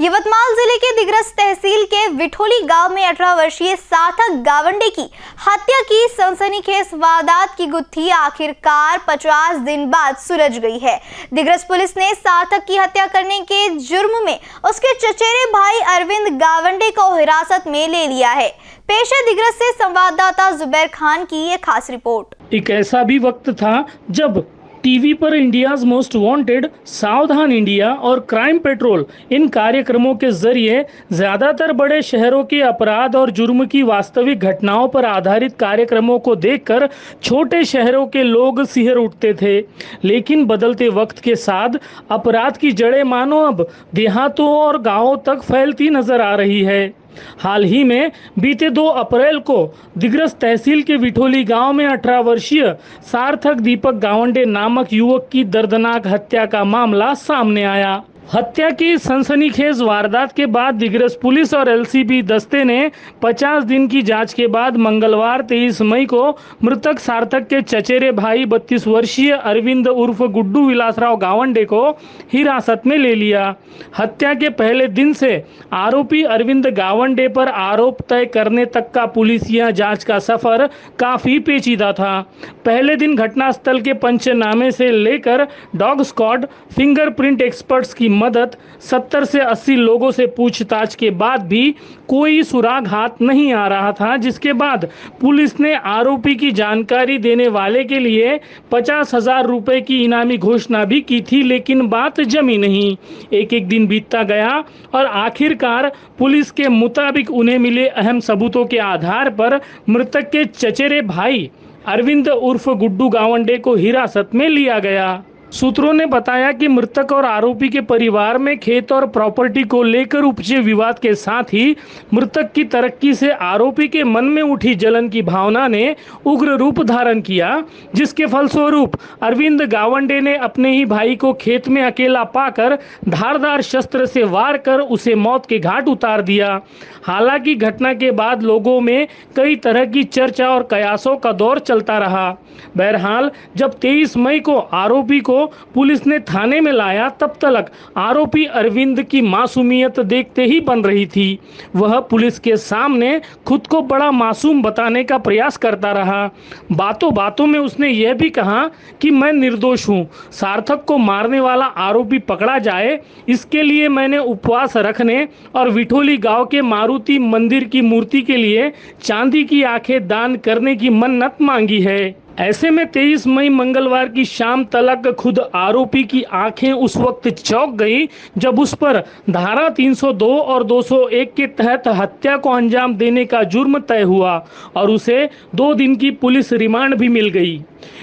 यवतमाल ज़िले के दिग्रस तहसील के विठोली गाँव में 18 वर्षीय सार्थक गावंडे की हत्या की सनसनीखेज वारदात की गुत्थी आखिरकार 50 दिन बाद सुलझ गई है। दिग्रस पुलिस ने सार्थक की हत्या करने के जुर्म में उसके चचेरे भाई अरविंद गावंडे को हिरासत में ले लिया है। पेश है दिग्रस से संवाददाता जुबैर खान की ये खास रिपोर्ट। एक ऐसा भी वक्त था जब टीवी पर India's most wanted, Savdhaan India और क्राइम पेट्रोल इन कार्यक्रमों के ज़रिए ज़्यादातर बड़े शहरों के अपराध और जुर्म की वास्तविक घटनाओं पर आधारित कार्यक्रमों को देखकर छोटे शहरों के लोग सिहर उठते थे। लेकिन बदलते वक्त के साथ अपराध की जड़ें मानो अब देहातों और गाँवों तक फैलती नज़र आ रही है। हाल ही में बीते 2 अप्रैल को दिग्रस तहसील के विठोली गाँव में 18 वर्षीय सार्थक दीपक गावंडे नामक युवक की दर्दनाक हत्या का मामला सामने आया। हत्या की सनसनीखेज वारदात के बाद दिग्रस पुलिस और एलसीबी दस्ते ने 50 दिन की जाँच के बाद मंगलवार 23 मई को मृतक सार्थक के चचेरे भाई 32 वर्षीय अरविंद उर्फ़ गुड्डू विलासराव गावंडे को हिरासत में ले लिया। हत्या के पहले दिन से आरोपी अरविंद गावंडे पर आरोप तय करने तक का पुलिसिया जाँच का सफ़र काफ़ी पेचीदा था। पहले दिन घटनास्थल के पंचनामे से लेकर डॉग स्क्वाड, फिंगरप्रिंट एक्सपर्ट्स की मदद 70 से 80 लोगों से पूछताछ के बाद भी कोई सुराग हाथ नहीं आ रहा था, जिसके बाद पुलिस ने आरोपी की जानकारी देने वाले के लिए पचास हज़ार रुपए की इनामी घोषणा भी की थी, लेकिन बात जमी नहीं। एक एक दिन बीतता गया और आखिरकार पुलिस के मुताबिक उन्हें मिले अहम सबूतों के आधार पर मृतक के चचेरे भाई अरविंद उर्फ़ गुड्डू गावंडे को हिरासत में लिया गया। सूत्रों ने बताया कि मृतक और आरोपी के परिवार में खेत और प्रॉपर्टी को लेकर उपजे विवाद के साथ ही मृतक की तरक्की से आरोपी के मन में उठी जलन की भावना ने उग्र रूप धारण किया, जिसके फलस्वरूप अरविंद गावंडे ने अपने ही भाई को खेत में अकेला पाकर धारदार शस्त्र से वार कर उसे मौत के घाट उतार दिया। हालाँकि घटना के बाद लोगों में कई तरह की चर्चा और कयासों का दौर चलता रहा। बहरहाल, जब 23 मई को आरोपी को पुलिस ने थाने में लाया तब तक आरोपी अरविंद की मासूमियत देखते ही बन रही थी। वह पुलिस के सामने खुद को बड़ा मासूम बताने का प्रयास करता रहा। बातों बातों में उसने यह भी कहा कि मैं निर्दोष हूँ। सार्थक को मारने वाला आरोपी पकड़ा जाए, इसके लिए मैंने उपवास रखने और विठोली गाँव के मारुति मंदिर की मूर्ति के लिए चांदी की आँखें दान करने की मन्नत मांगी है। ऐसे में 23 मई मंगलवार की शाम तलक खुद आरोपी की आँखें उस वक्त चौक गई, जब उस पर धारा 302 और 201 के तहत हत्या को अंजाम देने का जुर्म तय हुआ और उसे दो दिन की पुलिस रिमांड भी मिल गई।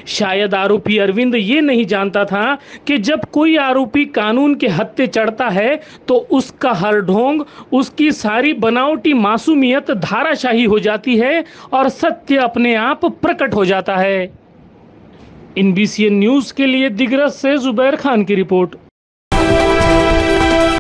शायद आरोपी अरविंद ये नहीं जानता था कि जब कोई आरोपी कानून के हत्ते चढ़ता है तो उसका हर ढोंग, उसकी सारी बनावटी मासूमियत धाराशाही हो जाती है और सत्य अपने आप प्रकट हो जाता है। इन न्यूज़ के लिए दिग्रस से जुबैर खान की रिपोर्ट।